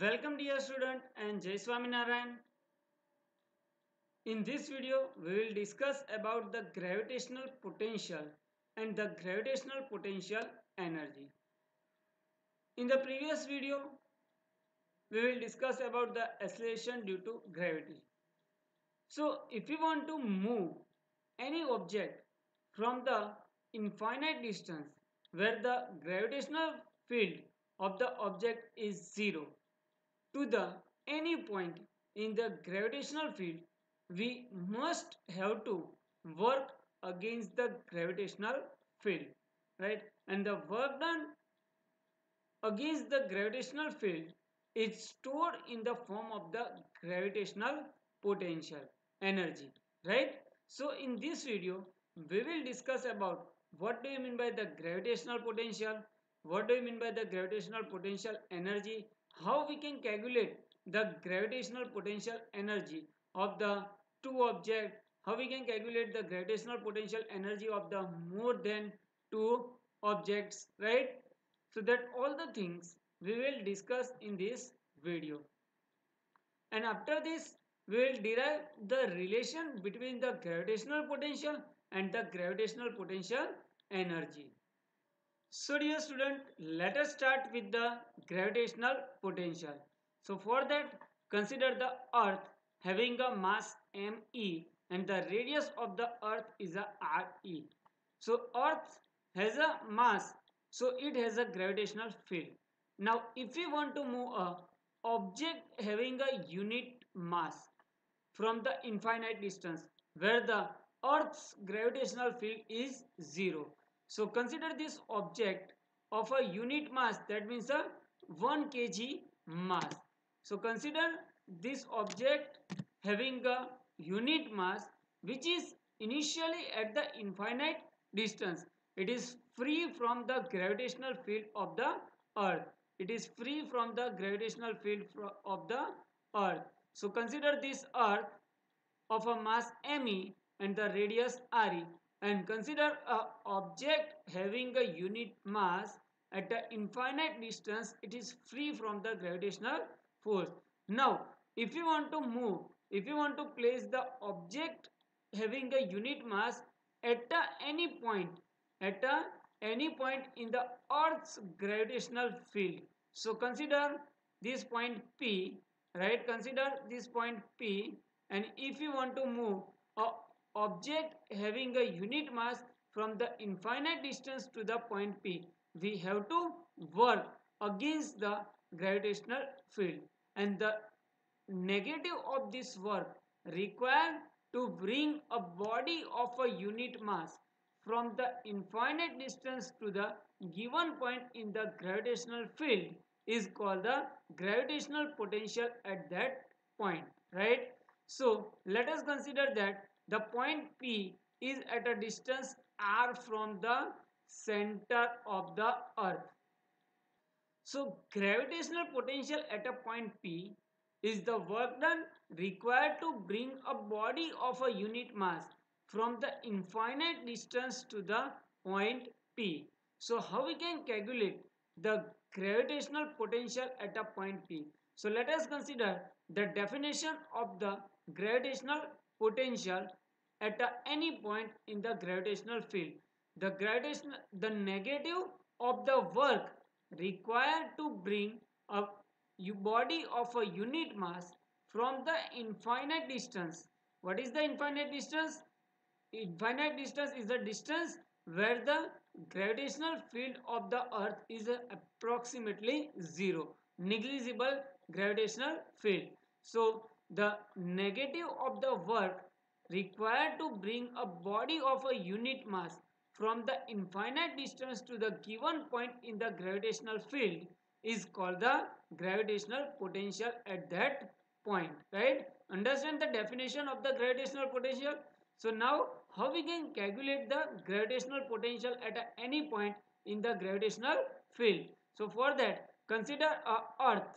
Welcome dear student and Jai Swaminarayan. In this video, we will discuss about the gravitational potential and the gravitational potential energy. In the previous video, we will discuss about the acceleration due to gravity. So, if you want to move any object from the infinite distance where the gravitational field of the object is zero to the any point in the gravitational field we must have to work against the gravitational field right? And the work done against the gravitational field is stored in the form of the gravitational potential energy right? So in this video we will discuss about what do you mean by the gravitational potential what do you mean by the gravitational potential energy how we can calculate the gravitational potential energy of the two objects? How we can calculate the gravitational potential energy of the more than two objects right? So that all the things we will discuss in this video. And after this we will derive the relation between the gravitational potential and the gravitational potential energy so dear student, let us start with the gravitational potential. So for that, consider the earth having a mass me and the radius of the earth is a re. So earth has a mass, so it has a gravitational field. Now if we want to move a object having a unit mass from the infinite distance where the earth's gravitational field is zero so consider this object of a unit mass that means a 1 kg mass. So consider this object having a unit mass which is initially at the infinite distance. It is free from the gravitational field of the earth. It is free from the gravitational field of the earth. So consider this earth of a mass me and the radius re and consider a object having a unit mass at an infinite distance it is free from the gravitational force. Now if you want to move if you want to place the object having a unit mass at a any point at a any point in the earth's gravitational field. So consider this point p right? Consider this point p and if you want to move a object having a unit mass from the infinite distance to the point P, we have to work against the gravitational field. And the negative of this work required to bring a body of a unit mass from the infinite distance to the given point in the gravitational field is called the gravitational potential at that point right? So let us consider that the point P is at a distance r from the center of the earth. So gravitational potential at a point P is the work done required to bring a body of a unit mass from the infinite distance to the point P. So how we can calculate the gravitational potential at a point P? So let us consider the definition of the gravitational potential at any point in the gravitational field. The gravitational, the negative of the work required to bring a body of a unit mass from the infinite distance. What is the infinite distance? Infinite distance is the distance where the gravitational field of the earth is approximately zero negligible gravitational field so the negative of the work required to bring a body of a unit mass from the infinite distance to the given point in the gravitational field is called the gravitational potential at that point right? Understand the definition of the gravitational potential? So now how we can calculate the gravitational potential at any point in the gravitational field? So for that consider a earth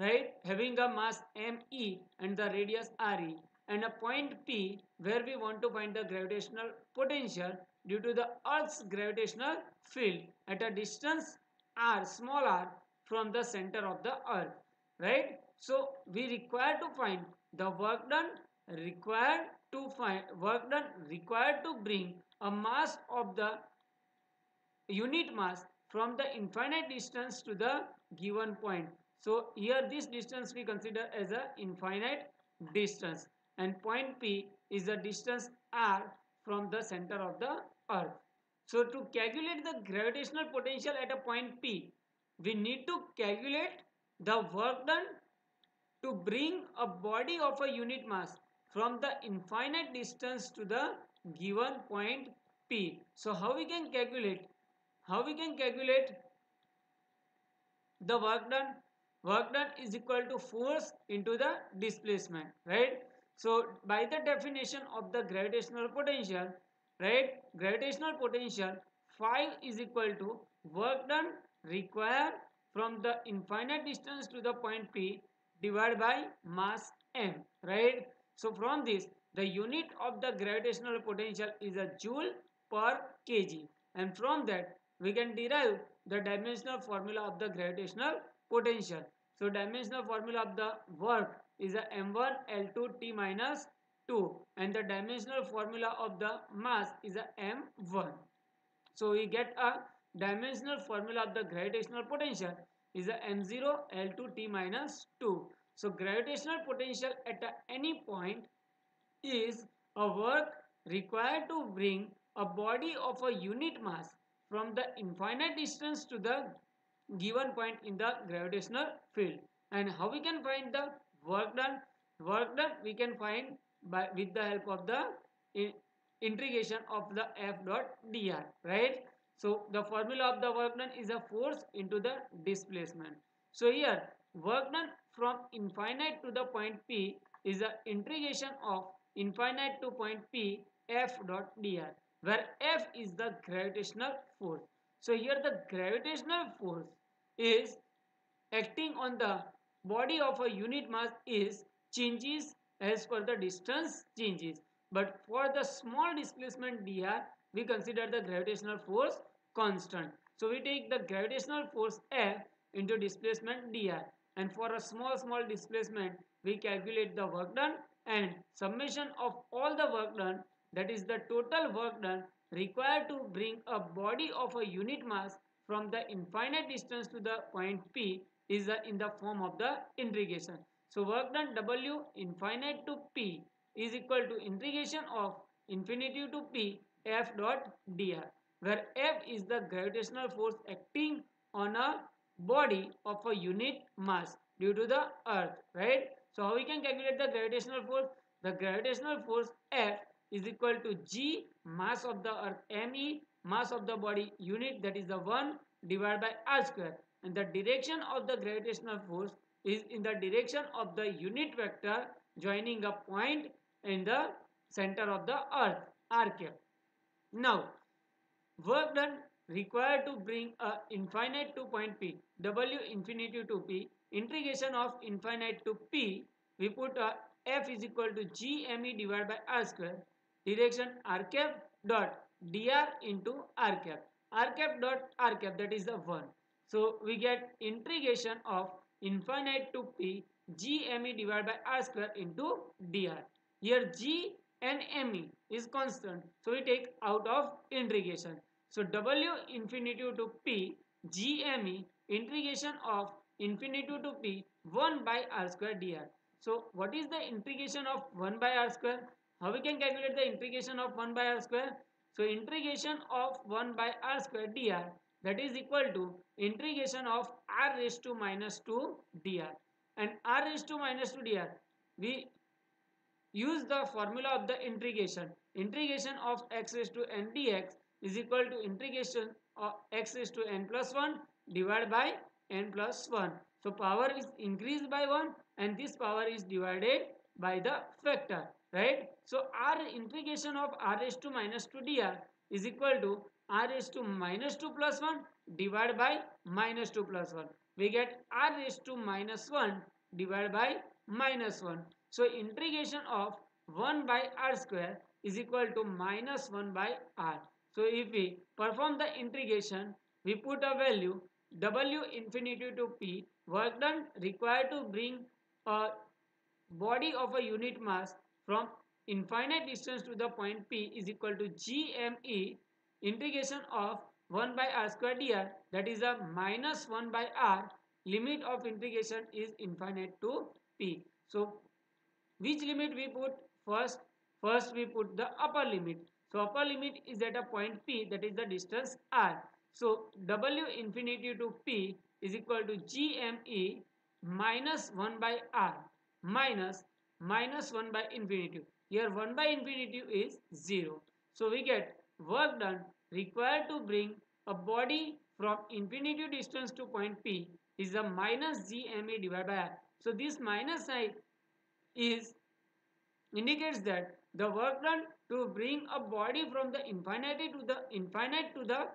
right? Having a mass me and the radius re and a point P where we want to find the gravitational potential due to the earth's gravitational field at a distance r small r from the center of the earth right? So we require to find the work done required to find work done required to bring a mass of the unit mass from the infinite distance to the given point so here this distance we consider as a infinite distance and point P is the distance r from the center of the earth. So to calculate the gravitational potential at a point P, we need to calculate the work done to bring a body of a unit mass from the infinite distance to the given point P. So how we can calculate? How we can calculate the work done? Work done is equal to force into the displacement, right? So by the definition of the gravitational potential, right, gravitational potential phi is equal to work done required from the infinite distance to the point P divided by mass m, right? So from this, the unit of the gravitational potential is a joule per kg and from that we can derive the dimensional formula of the gravitational potential. So dimensional formula of the work is a m1 L2 T minus 2 and the dimensional formula of the mass is a m1. So we get a dimensional formula of the gravitational potential is a m0 L2 T minus 2. So gravitational potential at any point is a work required to bring a body of a unit mass from the infinite distance to the given point in the gravitational field. And how we can find the work done? Work done we can find by with the help of the in, integration of the f dot dr right? So the formula of the work done is a force into the displacement. So here work done from infinite to the point p is the integration of infinite to point p f dot dr where f is the gravitational force. So here the gravitational force is acting on the body of a unit mass is changes as per the distance changes. But for the small displacement dr, we consider the gravitational force constant. So we take the gravitational force F into displacement dr and for a small small displacement we calculate the work done and summation of all the work done that is the total work done required to bring a body of a unit mass from the infinite distance to the point P is in the form of the integration. So work done W infinite to P is equal to integration of infinity to P F dot dr where F is the gravitational force acting on a body of a unit mass due to the earth right. So how we can calculate the gravitational force? The gravitational force F is equal to G mass of the earth ME mass of the body unit that is the 1 divided by R square and the direction of the gravitational force is in the direction of the unit vector joining a point in the center of the earth r cap. Now, work done required to bring a infinite to point P, W infinity to P, integration of infinite to P, we put a F is equal to GME divided by R square, direction R cap dot dr into R cap, R cap dot R cap that is the 1. So we get integration of infinite to p g me divided by r square into dr. Here g and me is constant. So we take out of integration. So w infinity to p g me integration of infinity to p 1 by r square dr. So what is the integration of 1 by r square? How we can calculate the integration of 1 by r square? So integration of 1 by r square dr that is equal to integration of r raised to minus 2 dr. And r raised to minus 2 dr we use the formula of the integration. Integration of x raised to n dx is equal to integration of x raised to n plus 1 divided by n plus 1 so power is increased by 1 and this power is divided by the factor right so r integration of r raised to minus 2 dr is equal to r raised to minus 2 plus 1 divided by minus 2 plus 1. We get r raised to minus 1 divided by minus 1. So integration of 1 by r square is equal to minus 1 by r. So if we perform the integration, we put a value W infinity to P, work done required to bring a body of a unit mass from infinite distance to the point P is equal to GME integration of 1 by r square dr that is a minus 1 by r limit of integration is infinite to P. So which limit we put first? First we put the upper limit. So upper limit is at a point P that is the distance r. So W infinity to P is equal to GME minus 1 by R minus minus 1 by infinity. Here 1 by infinity is 0. So we get work done required to bring a body from infinity distance to point P is a minus GME divided by R. So this minus sign is indicates that the work done to bring a body from the infinity to the infinite to the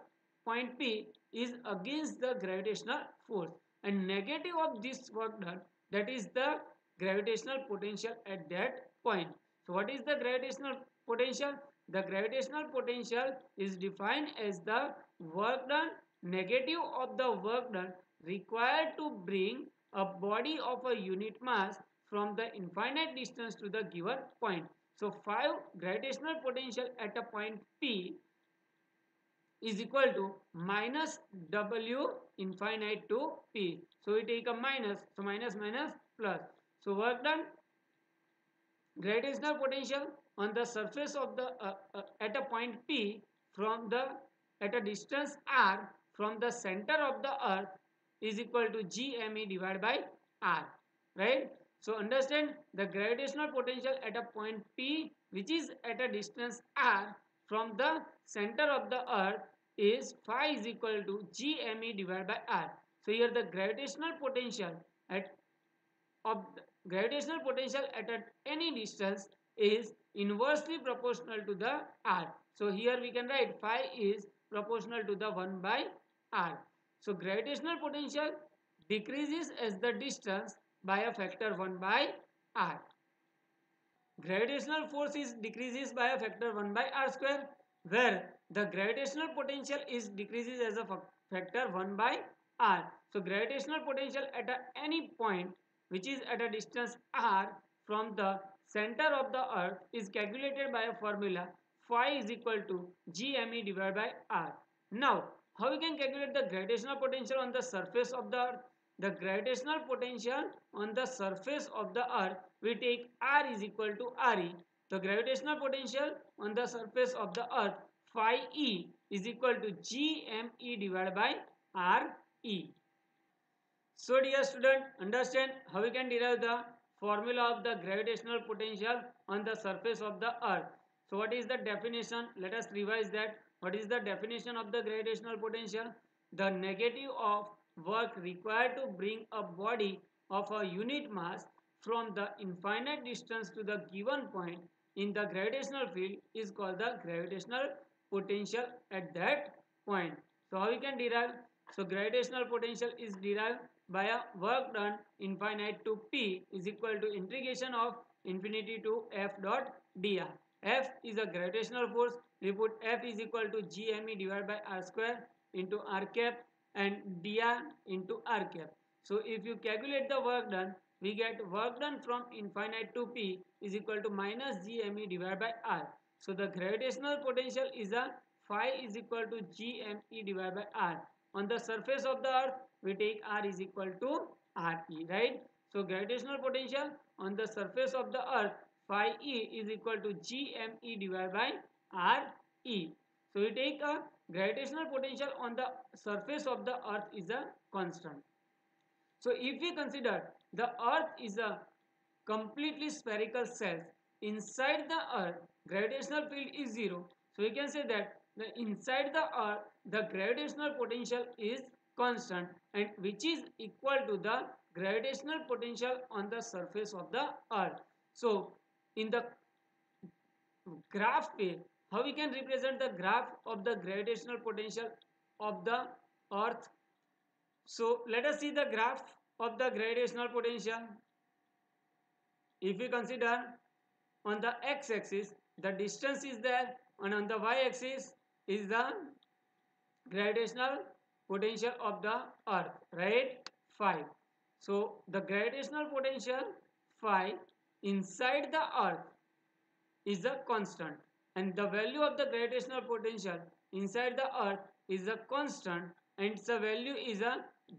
point P is against the gravitational force and negative of this work done that is the gravitational potential at that point. So what is the gravitational potential? The gravitational potential is defined as the work done negative of the work done required to bring a body of a unit mass from the infinite distance to the given point. So phi gravitational potential at a point P is equal to minus W infinite to P. So we take a minus. So minus minus plus. So work done. Gravitational potential on the surface of the uh, uh, at a point P from the at a distance r from the center of the earth is equal to gme divided by r right so understand the gravitational potential at a point p which is at a distance r from the center of the earth is phi is equal to gme divided by r so here the gravitational potential at of gravitational potential at, any distance is inversely proportional to the r. So here we can write phi is proportional to the 1 by r. So gravitational potential decreases as the distance by a factor 1 by r. Gravitational force is decreases by a factor 1 by r square where the gravitational potential is decreases as a factor 1 by r. So gravitational potential at any point which is at a distance r from the center of the earth is calculated by a formula phi is equal to gme divided by r. Now, how we can calculate the gravitational potential on the surface of the earth? The gravitational potential on the surface of the earth, we take r is equal to re. The gravitational potential on the surface of the earth, phi e is equal to gme divided by re. So dear student, understand how we can derive the formula of the gravitational potential on the surface of the earth. So what is the definition? Let us revise that. What is the definition of the gravitational potential? The negative of work required to bring a body of a unit mass from the infinite distance to the given point in the gravitational field is called the gravitational potential at that point. So how we can derive? So gravitational potential is derived by a work done infinite to p is equal to integration of infinity to f dot dr. f is a gravitational force. We put f is equal to gme divided by r square into r cap and dr into r cap. So if you calculate the work done, we get work done from infinite to p is equal to minus gme divided by r. So the gravitational potential is a phi is equal to gme divided by r. On the surface of the earth, we take R is equal to RE, right? So gravitational potential on the surface of the earth phi E is equal to GME divided by RE. So we take a gravitational potential on the surface of the earth is a constant. So if we consider the earth is a completely spherical cell, inside the earth gravitational field is zero. So we can say that the inside the earth the gravitational potential is constant and which is equal to the gravitational potential on the surface of the earth. So in the graph page, how we can represent the graph of the gravitational potential of the earth. So let us see the graph of the gravitational potential. If we consider on the x-axis the distance is there and on the y-axis is the gravitational potential of the earth right phi so the gravitational potential phi inside the earth is a constant and the value of the gravitational potential inside the earth is a constant and its value is a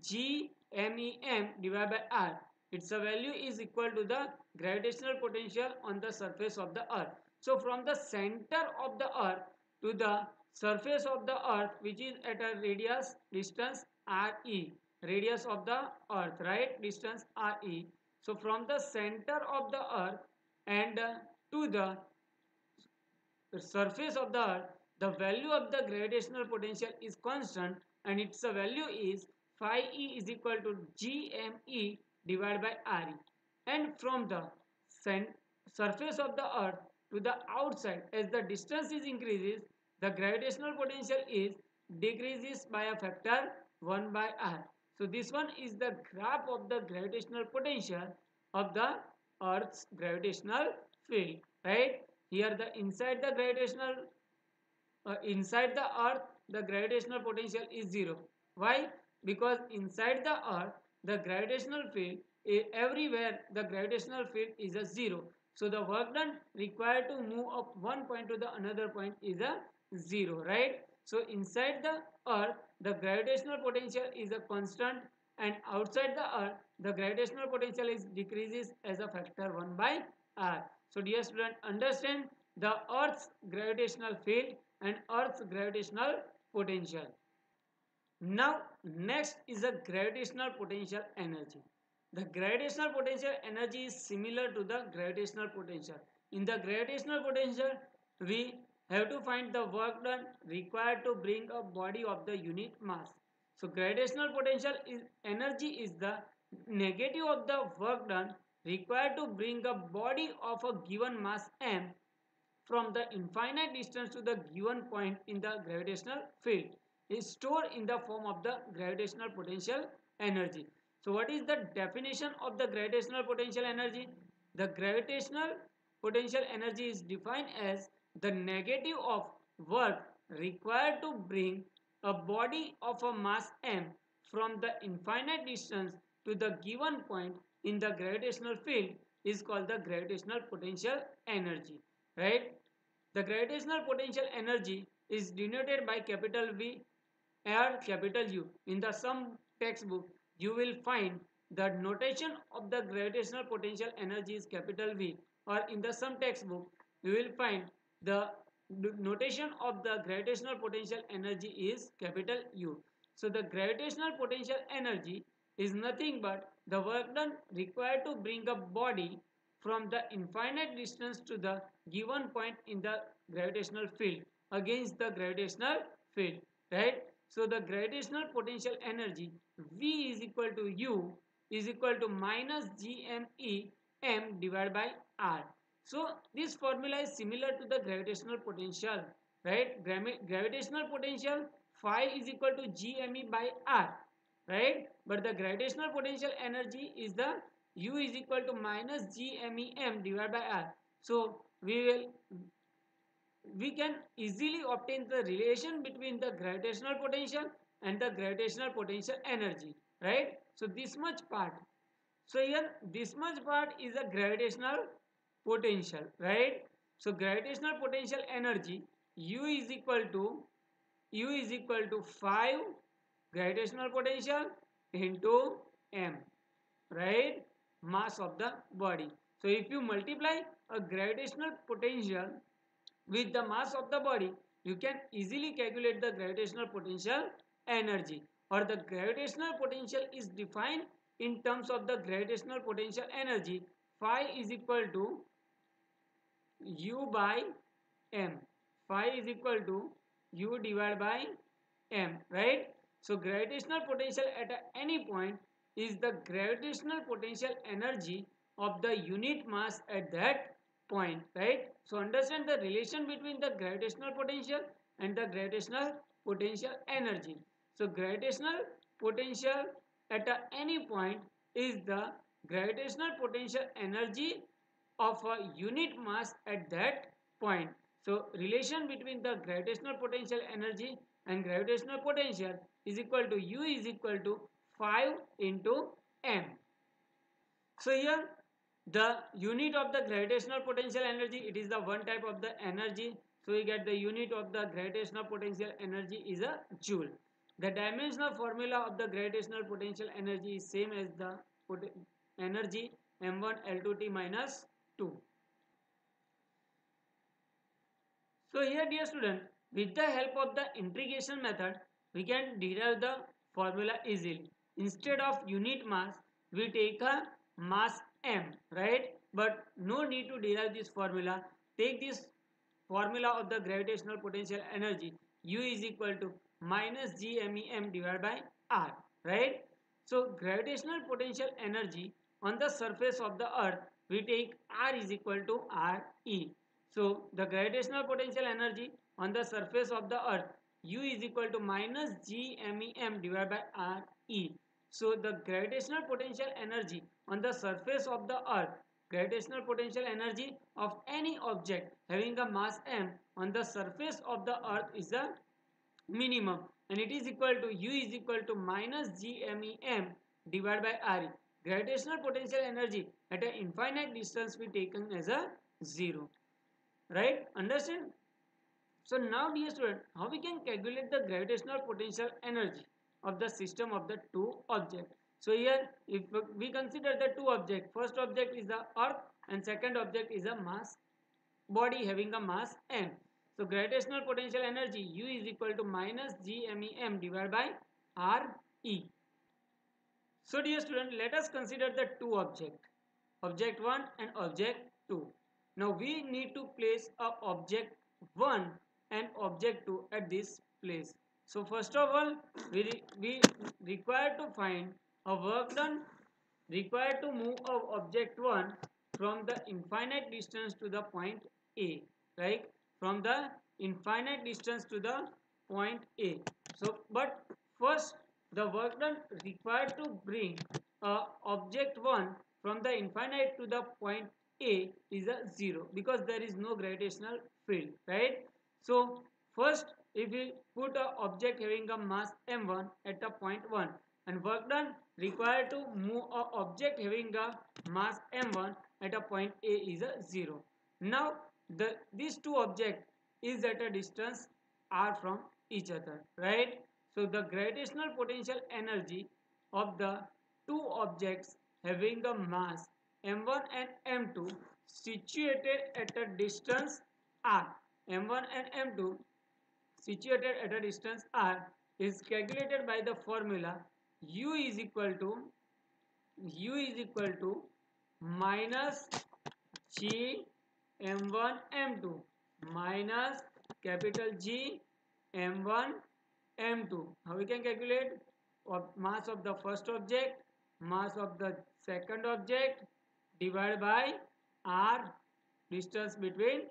g m e m divided by R. Its value is equal to the gravitational potential on the surface of the earth. So from the center of the earth to the surface of the earth which is at a radius distance RE radius of the earth right? Distance RE so from the center of the earth and uh, to the surface of the earth the value of the gravitational potential is constant and its value is phi e is equal to gme divided by re and from the surface of the earth to the outside as the distance is increases the gravitational potential is decreases by a factor 1 by r. So this one is the graph of the gravitational potential of the earth's gravitational field right? Here the inside the gravitational uh, inside the earth the gravitational potential is zero. Why? Because inside the earth the gravitational field everywhere the gravitational field is a zero. So the work done required to move up one point to the another point is a zero right so inside the earth the gravitational potential is a constant and outside the earth the gravitational potential is decreases as a factor 1 by r so dear student understand the earth's gravitational field and earth's gravitational potential now, next is the gravitational potential energy. The gravitational potential energy is similar to the gravitational potential. In the gravitational potential, we have to find the work done required to bring a body of the unit mass. So, gravitational potential is energy is the negative of the work done required to bring a body of a given mass m from the infinite distance to the given point in the gravitational field is stored in the form of the gravitational potential energy. So what is the definition of the gravitational potential energy? The gravitational potential energy is defined as the negative of work required to bring a body of a mass m from the infinite distance to the given point in the gravitational field is called the gravitational potential energy right the gravitational potential energy is denoted by capital V R capital U. In the some textbook, you will find the notation of the gravitational potential energy is capital V or in the some textbook, you will find the notation of the gravitational potential energy is capital U. So the gravitational potential energy is nothing but the work done required to bring a body from the infinite distance to the given point in the gravitational field against the gravitational field right so the gravitational potential energy V is equal to U is equal to minus GME M divided by R. So this formula is similar to the gravitational potential, right? gravitational potential phi is equal to GME by R, right? But the gravitational potential energy is the U is equal to minus GME M divided by R. So we will we can easily obtain the relation between the gravitational potential and the gravitational potential energy right so this much part so here this much part is a gravitational potential right? So gravitational potential energy u is equal to u is equal to phi gravitational potential into m right? Mass of the body. So if you multiply a gravitational potential with the mass of the body, you can easily calculate the gravitational potential energy. Or the gravitational potential is defined in terms of the gravitational potential energy. Phi is equal to u by m. Phi is equal to u divided by m right? So gravitational potential at any point is the gravitational potential energy of the unit mass at that point right? So understand the relation between the gravitational potential and the gravitational potential energy. So gravitational potential at any point is the gravitational potential energy of a unit mass at that point. So relation between the gravitational potential energy and gravitational potential is equal to u is equal to phi into m. So here the unit of the gravitational potential energy it is the one type of the energy. So we get the unit of the gravitational potential energy is a joule. The dimensional formula of the gravitational potential energy is same as the energy m1 l2t minus 2 so here dear student with the help of the integration method we can derive the formula easily. Instead of unit mass we take a mass m right? But no need to derive this formula. Take this formula of the gravitational potential energy u is equal to minus gmem divided by r right? So gravitational potential energy on the surface of the earth we take r is equal to re so the gravitational potential energy on the surface of the earth u is equal to minus gmem divided by re so the gravitational potential energy on the surface of the earth gravitational potential energy of any object having a mass m on the surface of the earth is the minimum. And it is equal to u is equal to minus gmem divided by re gravitational potential energy at an infinite distance be taken as a zero right understand so now dear student how we can calculate the gravitational potential energy of the system of the two objects. So here if we consider the two objects, first object is the earth and second object is a mass body having a mass m. So gravitational potential energy U is equal to minus GMEM divided by RE. So dear student let us consider the two object, object 1 and object 2. Now we need to place a object 1 and object 2 at this place. So first of all, we, re we require to find a work done required to move a object 1 from the infinite distance to the point A, right? From the infinite distance to the point A. So, but first the work done required to bring a object 1 from the infinite to the point A is a 0 because there is no gravitational field, right? So, first if we put a object having a mass m1 at the point 1 and work done required to move a object having a mass m1 at a point a is a 0 now the these two objects is at a distance r from each other right so the gravitational potential energy of the two objects having a mass m1 and m2 situated at a distance r. M1 and m2 situated at a distance r is calculated by the formula u is equal to u is equal to minus g m1 m2 minus capital G m1 m2 how we can calculate? Mass of the first object mass of the second object divided by r distance between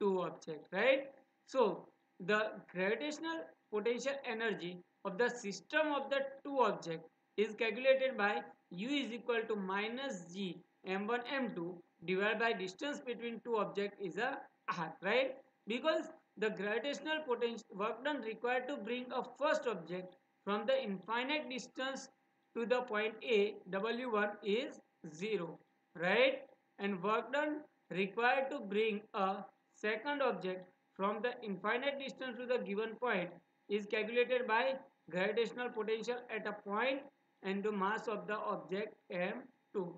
two objects right? So the gravitational potential energy of the system of the two objects is calculated by u is equal to minus g m1 m2 divided by distance between two objects is a r right? Because the gravitational potential work done required to bring a first object from the infinite distance to the point a w1 is 0 right and work done required to bring a second object from the infinite distance to the given point is calculated by gravitational potential at a point and the mass of the object m2.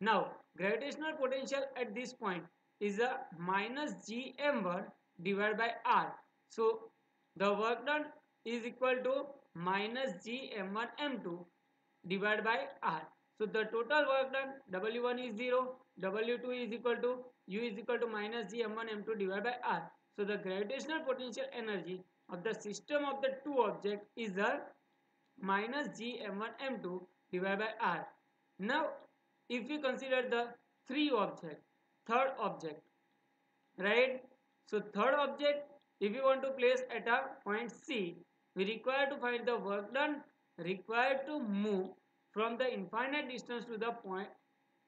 Now, gravitational potential at this point is a minus gm1 divided by r. So, the work done is equal to minus gm1 m2 divided by r. So, the total work done w1 is 0, w2 is equal to u is equal to minus g m1 m2 divided by r. So the gravitational potential energy of the system of the two objects is the minus g m1 m2 divided by r. Now if we consider the three object, third object, right? So third object if we want to place at a point C, we require to find the work done required to move from the infinite distance to the point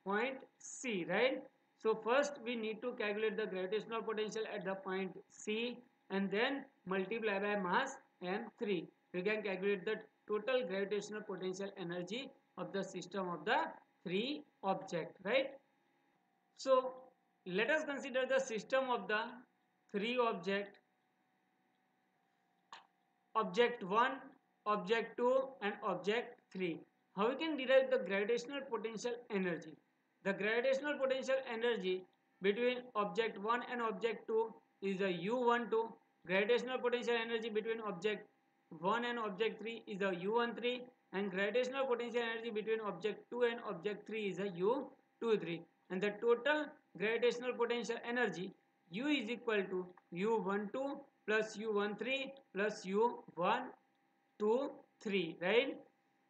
point C, right? So first we need to calculate the gravitational potential at the point C and then multiply by mass m3 we can calculate the total gravitational potential energy of the system of the three object right so let us consider the system of the three object object 1 object 2 and object 3 how we can derive the gravitational potential energy? The gravitational potential energy between object 1 and object 2 is the u12 gravitational potential energy between object 1 and object 3 is the u13 and gravitational potential energy between object 2 and object 3 is the u23 and the total gravitational potential energy u is equal to u12 plus u13 plus u123 right?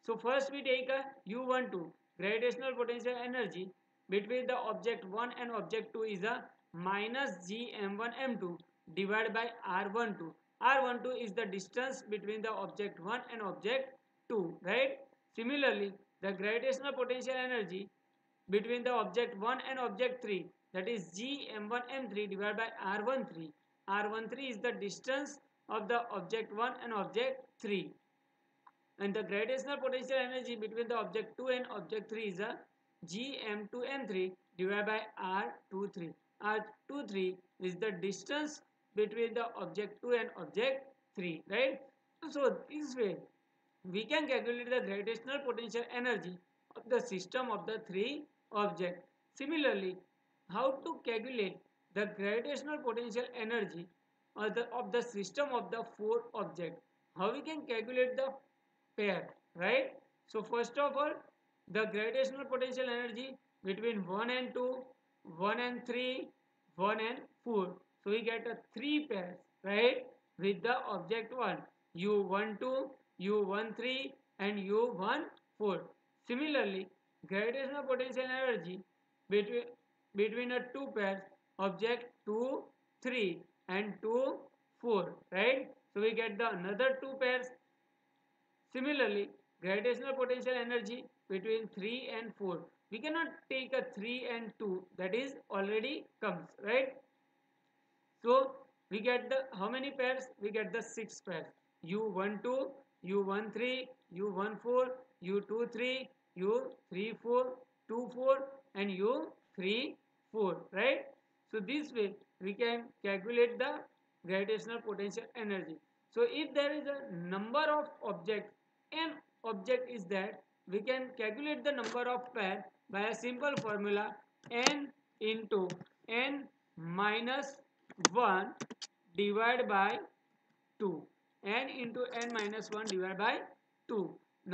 So first we take a u12 gravitational potential energy between the object 1 and object 2 is a minus gm1 m2 divided by r12 r12 is the distance between the object 1 and object 2 right? Similarly the gravitational potential energy between the object 1 and object 3 that is gm1 m3 divided by r13 r13 is the distance of the object 1 and object 3 and the gravitational potential energy between the object 2 and object 3 is a gm2 m3 divided by r23 r23 is the distance between the object 2 and object 3 right? So this way we can calculate the gravitational potential energy of the system of the three objects. Similarly how to calculate the gravitational potential energy of the, of the system of the four objects how we can calculate the pair right so first of all the gravitational potential energy between 1 and 2 1 and 3 1 and 4 so we get a three pairs, right? With the object 1, U12, U13 and U14. Similarly, gravitational potential energy between, between a two pairs, object 2, 3 and 2, 4, right? So we get the another two pairs. Similarly, gravitational potential energy between 3 and 4. We cannot take a 3 and 2 that is already comes, right? So we get the how many pairs? We get the six pairs. U12, U13, U14, U23, U34, 24 and U34 right? So this way we can calculate the gravitational potential energy. So if there is a number of objects n object is that we can calculate the number of pair by a simple formula n into n minus 1 divided by 2 n into n minus 1 divided by 2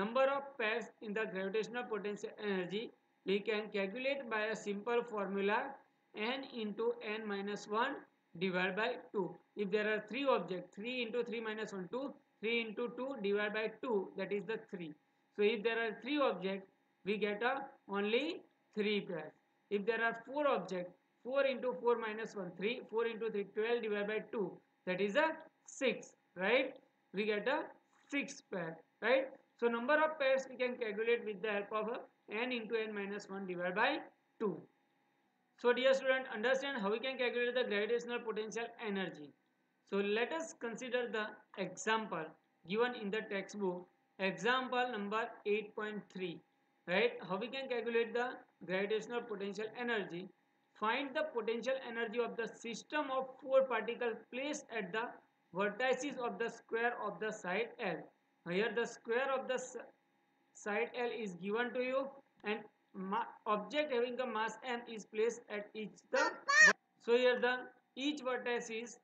number of pairs in the gravitational potential energy we can calculate by a simple formula n into n minus 1 divided by 2 if there are three objects 3 into 3 minus 1 2 3 into 2 divided by 2 that is the 3 so if there are three objects we get a only three pairs if there are four objects 4 into 4 minus 1 3 4 into 3 12 divided by 2 that is a 6 right? We get a 6 pair right? So number of pairs we can calculate with the help of n into n minus 1 divided by 2 so dear student understand how we can calculate the gravitational potential energy. So let us consider the example given in the textbook. Example number 8.3 right? How we can calculate the gravitational potential energy? Find the potential energy of the system of four particles placed at the vertices of the square of the side L. Here the square of the side L is given to you and object having a mass m is placed at each the so here the each vertex is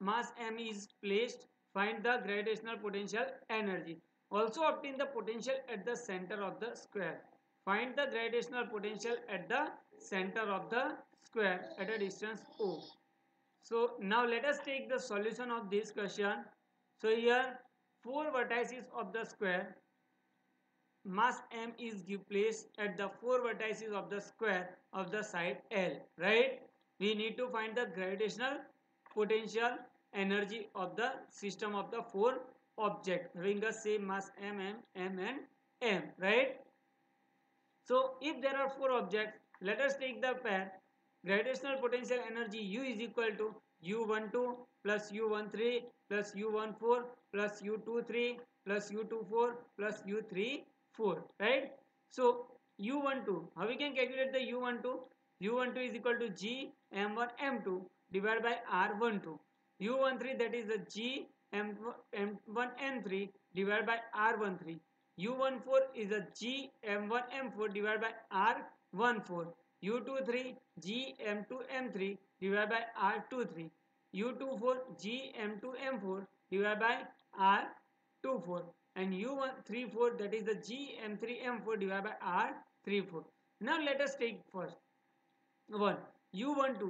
mass m is placed find the gravitational potential energy also obtain the potential at the center of the square find the gravitational potential at the center of the square at a distance O. So now let us take the solution of this question. So here four vertices of the square mass m is placed at the four vertices of the square of the side L right? We need to find the gravitational potential energy of the system of the four object having the same mass m m m and m right? So if there are four objects let us take the pair. Gravitational potential energy u is equal to u12 plus u13 plus u14 plus u23 plus u24 plus u34 right? So u12 how we can calculate the u12 u12 is equal to g m1 m2 divided by r12 u13 that is the g m1 m1 m3 divided by r13 u14 is a g m1 m4 divided by r14 u23 g m2 m3 divided by r23 u24 g m2 m4 divided by r24 and u134 that is the g m3 m4 divided by R 3 4. now let us take first 1 U1 2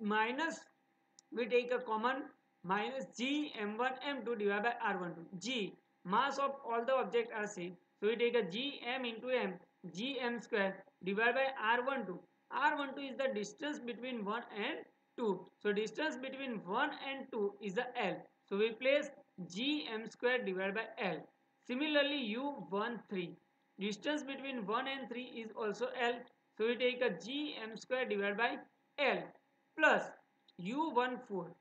minus we take a common minus g m1 m2 divided by r12 g mass of all the objects are same. So we take a g m into m g m square divided by R1 2. R1 2 is the distance between 1 and 2 so distance between 1 and 2 is the l. So we place g m square divided by l. Similarly u13 distance between 1 and 3 is also l. So we take a g m square divided by l plus u14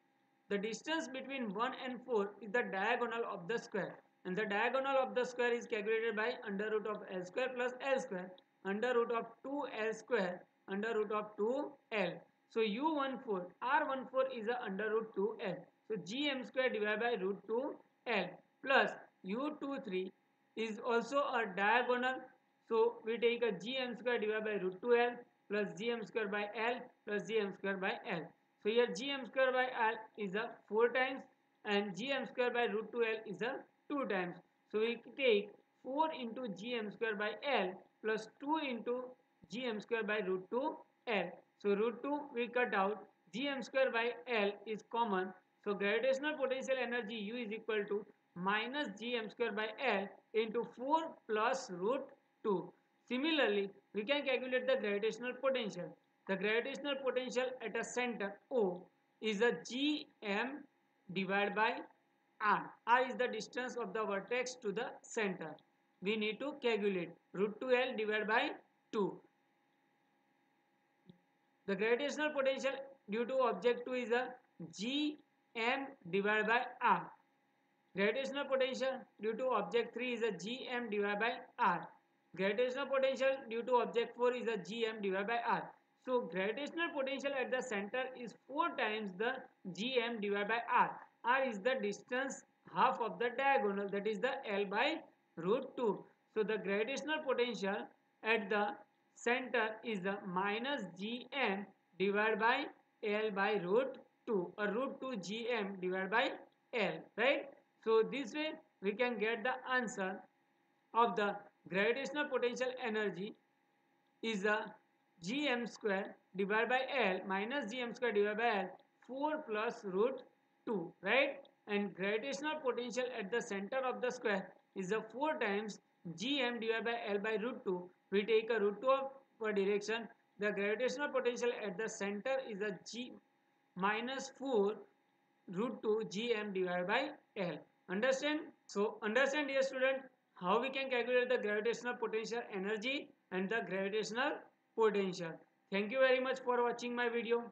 the distance between 1 and 4 is the diagonal of the square. And the diagonal of the square is calculated by under root of l square plus l square under root of 2l square under root of 2l so u14 r14 is a under root 2l so gm square divided by root 2l plus u23 is also a diagonal so we take a gm square divided by root 2l plus gm square by l plus gm square by l so here gm square by l is a 4 times and gm square by root 2l is a 2 times. So we take 4 into gm square by l plus 2 into gm square by root 2 l. So root 2 we cut out gm square by l is common. So gravitational potential energy U is equal to minus gm square by l into 4 plus root 2. Similarly, we can calculate the gravitational potential. The gravitational potential at a center O is a gm divided by r. r is the distance of the vertex to the center. We need to calculate root 2l divided by 2. The gravitational potential due to object 2 is a gm divided by r. Gravitational potential due to object 3 is a gm divided by r. Gravitational potential due to object 4 is a gm divided by r. So gravitational potential at the center is 4 times the gm divided by r r is the distance half of the diagonal that is the L by root 2. So the gravitational potential at the center is the minus gm divided by L by root 2 or root 2 gm divided by L right. So this way we can get the answer of the gravitational potential energy is the gm square divided by L minus gm square divided by L 4 plus root 2 right? And gravitational potential at the center of the square is a 4 times gm divided by l by root 2 we take a root 2 of per direction. The gravitational potential at the center is a g minus 4 root 2 gm divided by l. Understand? So understand dear student how we can calculate the gravitational potential energy and the gravitational potential. Thank you very much for watching my video